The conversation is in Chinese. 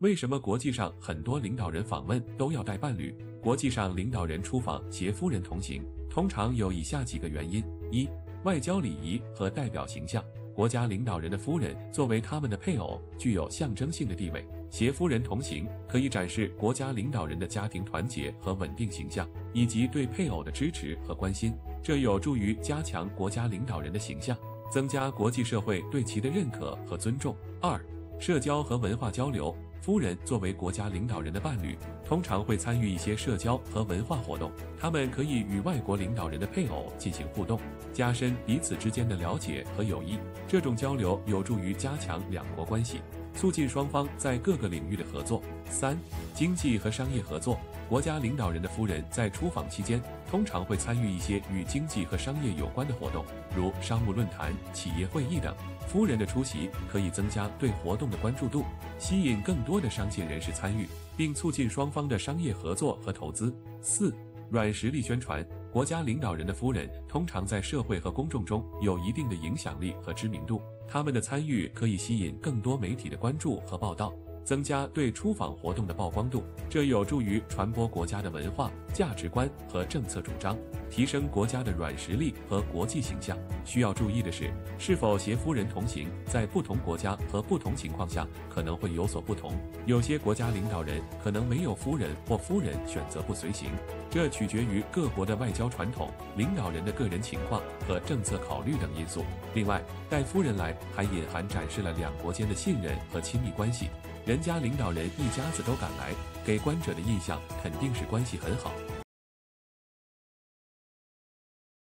为什么国际上很多领导人访问都要带伴侣？国际上领导人出访携夫人同行，通常有以下几个原因：一、外交礼仪和代表形象。国家领导人的夫人作为他们的配偶，具有象征性的地位。携夫人同行可以展示国家领导人的家庭团结和稳定形象，以及对配偶的支持和关心。这有助于加强国家领导人的形象，增加国际社会对其的认可和尊重。二、社交和文化交流。夫人作为国家领导人的伴侣，通常会参与一些社交和文化活动。他们可以与外国领导人的配偶进行互动，加深彼此之间的了解和友谊。这种交流有助于加强两国关系，促进双方在各个领域的合作。三、经济和商业合作。国家领导人的夫人在出访期间，通常会参与一些与经济和商业有关的活动，如商务论坛、企业会议等。夫人的出席可以增加对活动的关注度，吸引更多的商界人士参与，并促进双方的商业合作和投资。四、软实力宣传。国家领导人的夫人通常在社会和公众中有一定的影响力和知名度，他们的参与可以吸引更多媒体的关注和报道。增加对出访活动的曝光度，这有助于传播国家的文化价值观和政策主张，提升国家的软实力和国际形象。需要注意的是，是否携夫人同行，在不同国家和不同情况下可能会有所不同。有些国家领导人可能没有夫人或夫人选择不随行，这取决于各国的外交传统、领导人的个人情况和政策考虑等因素。另外，带夫人来还隐含展示了两国间的信任和亲密关系。人家领导人一家子都赶来，给观者的印象肯定是关系很好。